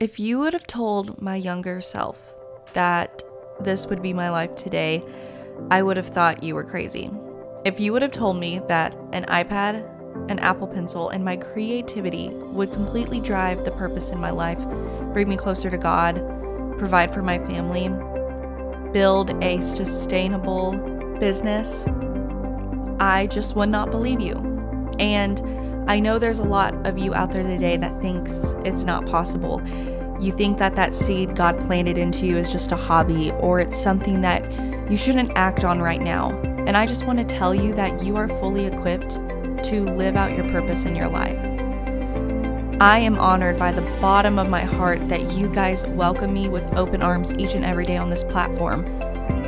If you would have told my younger self that this would be my life today, I would have thought you were crazy. If you would have told me that an iPad, an Apple Pencil, and my creativity would completely drive the purpose in my life, bring me closer to God, provide for my family, build a sustainable business, I just would not believe you. And I know there's a lot of you out there today that thinks it's not possible. You think that that seed God planted into you is just a hobby or it's something that you shouldn't act on right now. And I just want to tell you that you are fully equipped to live out your purpose in your life. I am honored by the bottom of my heart that you guys welcome me with open arms each and every day on this platform.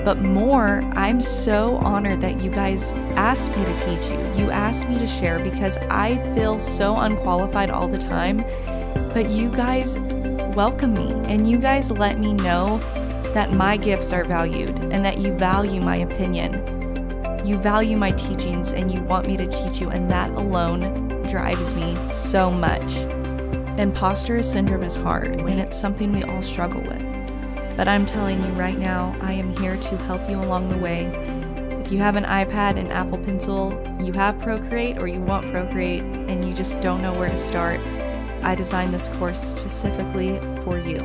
But more, I'm so honored that you guys asked me to teach you. You asked me to share because I feel so unqualified all the time. But you guys welcome me and you guys let me know that my gifts are valued and that you value my opinion. You value my teachings and you want me to teach you, and that alone drives me so much. Imposter syndrome is hard, and it's something we all struggle with. But I'm telling you right now, I am here to help you along the way. If you have an iPad and Apple Pencil, you have Procreate or you want Procreate, and you just don't know where to start, I designed this course specifically for you.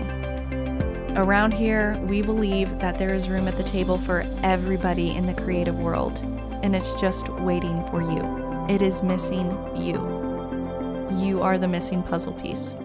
Around here, we believe that there is room at the table for everybody in the creative world, and it's just waiting for you. It is missing you. You are the missing puzzle piece.